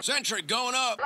Centric going up.